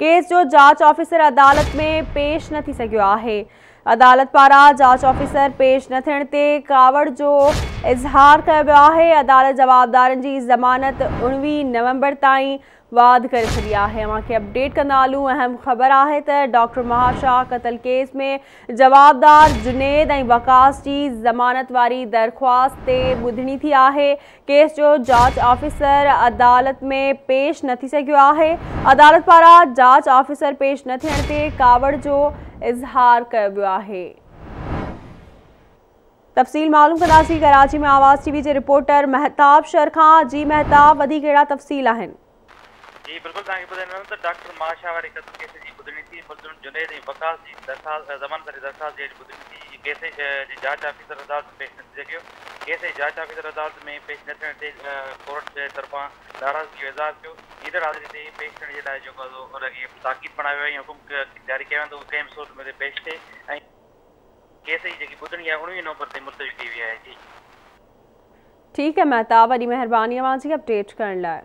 Case जो जाँच officer अदालत में पेश न थी सघियो अदालत पारां जाँच ऑफिसर पेश न थियण ते कावड़ जो इज़हार कयो आहे। अदालत जवाबदारनि जी ज़मानत उणिवीह नवंबर ताईं वाद करे छॾी अव्हांखे अपडेट कंदा अहम ख़बर आहे त डॉक्टर महाशाह क़तल केस में जवाबदार जुनेद वकास जी ज़मानत वारी दरख़्वास्त ॿुधणी थी आहे। केस जो जाँच ऑफिसर अदालत में पेश न थी सघियो आहे। अदालत पारां ऑफिसर पेश न थियण ते कावड़ जो इज़हार कयो वियो तफ़सील मालूम कंदासीं कराची में आवाज़ टीवी जे रिपोर्टर महताब शर खां जी महताब, वधीक कहिड़ा तफ़सील आहिनि? जी, बिल्कुलु तव्हांखे डॉक्टर वारे क़तल केस जी ॿुधणी थी मुलज़िम जुनेद ऐं वकास जी दरख़्वास्त ज़मान वारी दरख़्वास्त जी थी केस जी जाँच ऑफिसर अदालत पेश न थी सघियो। जी जाँच ऑफिसर अदालत में पेश न थियण ते कोर्ट जे तरफ़ां नाराज़गी जो इज़हार कयो ईंदड़ हाज़िरी ते पेश थियण जे लाइ जेको आहे हुनखे ताक़ीद बणायो ऐं हुकुम जारी कयो वेंदो कंहिं सूरत में पेश थिए ऐं केस जी जेकी ॿुधणी आहे, उणिवीह नवंबर ते मुलतवी कई वई आहे। जी। ठीकु है महताब वॾी महिरबानी अव्हांजी अपडेट करण लाइ।